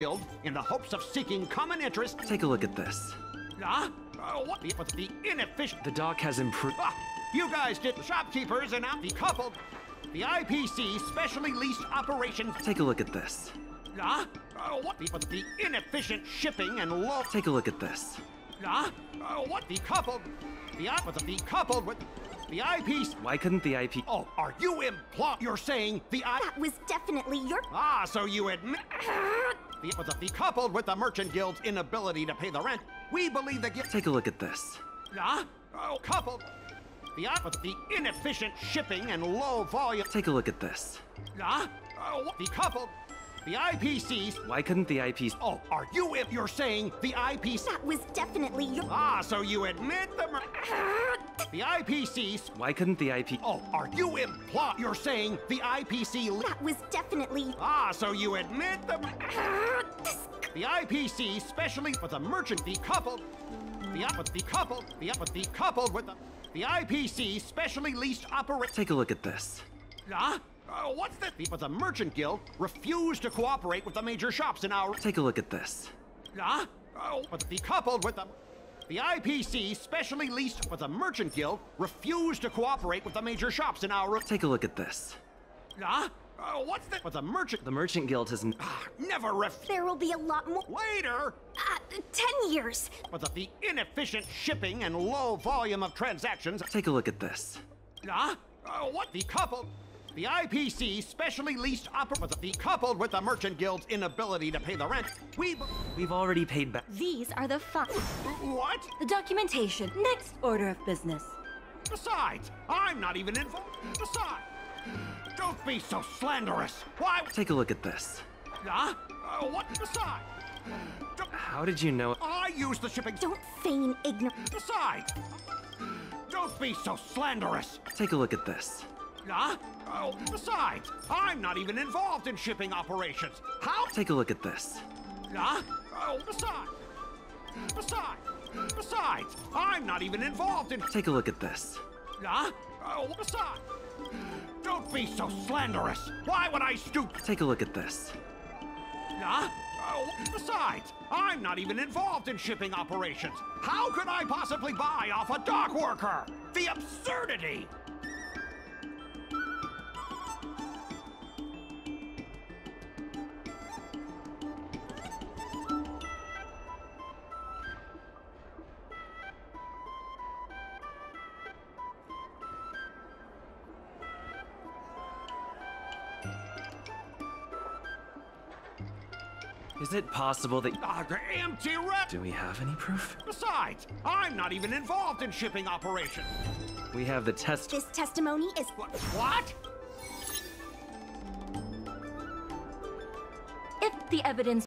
Guild in the hopes of seeking common interest. Take a look at this. Ah? Uh, what the, what's the inefficient? The dock has improved. Ah, you guys did shopkeepers and out the couple. The IPC specially leased operations. Take a look at this. Ah? Uh, what the, what's the inefficient shipping and low. Take a look at this. Ah? Uh, what the couple? The what's the coupled with the IPC. Why couldn't the IP? Oh, are you imply? You're saying the I? That was definitely your. Ah, so you admit. The, was the coupled with the Merchant Guild's inability to pay the rent, we believe the guild. Take a look at this. Ah? Oh, coupled. The was the inefficient shipping and low volume. Take a look at this. Ah? Oh, the coupled. The IPC's. Why couldn't the IPCs? Oh, are you if you're saying the IPCs? That was definitely your. Ah, so you admit the mer- the IPC's. Why couldn't the IP? Oh, are you imply? You're saying the IPC? Li- That was definitely. ah, so you admit the mer- the IPC specially for the merchant the coupled. The up with the coupled. The up with the coupled with the the IPC specially leased operate. Take a look at this. Ah? Uh, what's this? But the Merchant Guild refused to cooperate with the major shops in our. Take a look at this. Ah? Oh, but the coupled with the. The IPC specially leased, but the Merchant Guild refused to cooperate with the major shops in our. Take a look at this. Ah? Oh, what's that? But the Merchant. The Merchant Guild has. Ah, never ref. There will be a lot more. Later! Uh, ten years. But the, the inefficient shipping and low volume of transactions. Take a look at this. Ah? Oh, what? The coupled. The IPC specially leased opera. But the coupled with the Merchant Guild's inability to pay the rent. We. b- We've already paid back. These are the fi- What? the documentation. Next order of business. Besides, I'm not even involved. Besides, don't be so slanderous. Why? Take a look at this. Huh? Uh, what? Besides, don't, How did you know? I use the shipping. Don't feign ignorance. Besides, don't be so slanderous. Take a look at this. Huh? Oh, besides, I'm not even involved in shipping operations. How? Take a look at this. Huh? Oh, besides, besides, besides, I'm not even involved in. Take a look at this. Huh? Oh, besides, don't be so slanderous. Why would I stoop? Take a look at this. Huh? Oh, besides, I'm not even involved in shipping operations. How could I possibly buy off a dock worker? The absurdity! Is it possible that? Ah, the empty rep. Do we have any proof? Besides, I'm not even involved in shipping operations. We have the test. This testimony is. What? What? If the evidence